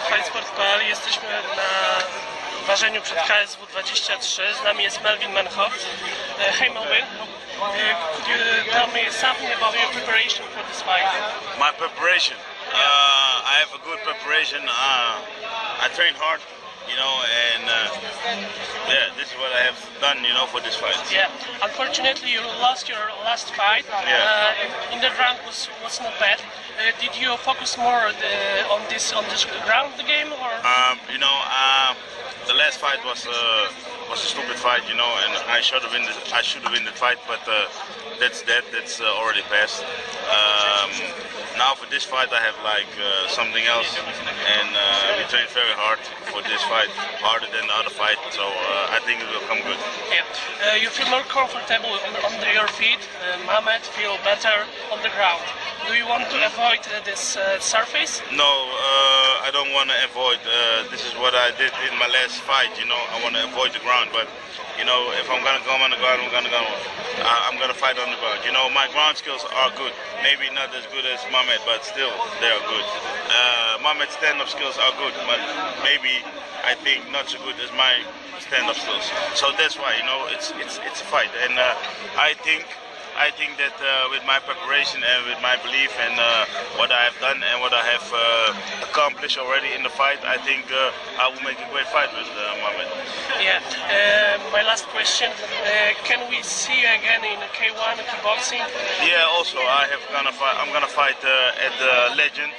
Sport.pl. Jesteśmy na ważeniu przed KSW 23. Z nami jest Melvin Manhoef. Uh, hey Melvin, uh, could you tell me something about your preparation for this fight? My preparation. Uh, I have a good preparation. Uh, I train hard, you know, and uh, yeah, this is what I have done, you know, for this fight. Yeah, unfortunately you lost your last fight. Yeah. Uh, in the ground was was not bad. Uh, did you focus more on, the, on this on this ground game or? Um, you know, uh, last fight was uh, was a stupid fight, you know, and I should have win the I should have win the fight, but uh, that's that. That's uh, already passed. Um, now for this fight, I have like uh, something else, and uh, we trained very hard for this fight, harder than the other fight. So uh, I think it will come good. Yeah. Uh, you feel more comfortable on, under your feet. Uh, Mamed feel better on the ground. Do you want to avoid uh, this uh, surface? No, uh, I don't want to avoid. Uh, this is what I did in my last fight. You know, I want to avoid the ground, but you know, if I'm gonna go on the ground, I'm gonna go. I'm gonna fight on the ground. You know, my ground skills are good. Maybe not as good as Mamed, but still they are good. Uh, Mamed's stand-up skills are good, but maybe I think not so good as my stand-up skills. So that's why you know it's it's it's a fight, and uh, I think. I think that uh, with my preparation and with my belief and uh, what I have done and what I have uh, accomplished already in the fight, I think uh, I will make a great fight with uh, Mohamed. Yeah. Uh, my last question: uh, Can we see you again in K1 kickboxing? Yeah, also I have gonna fight. I'm gonna fight uh, at the Legend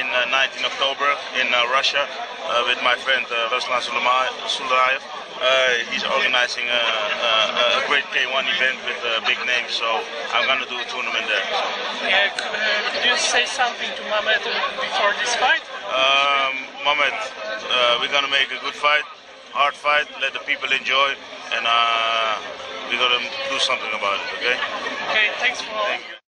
in uh, 19 October in uh, Russia uh, with my friend uh, Ruslan Sulayev. Uh, he's organizing a, a, a great K1 event with big names, so I'm gonna do a tournament there. So. Yeah. Could, uh, could you say something to Mamed before this fight? Um, uh, we're gonna make a good fight, hard fight, let the people enjoy, and uh, we're gonna do something about it. Okay? Okay. Thanks for. Thank.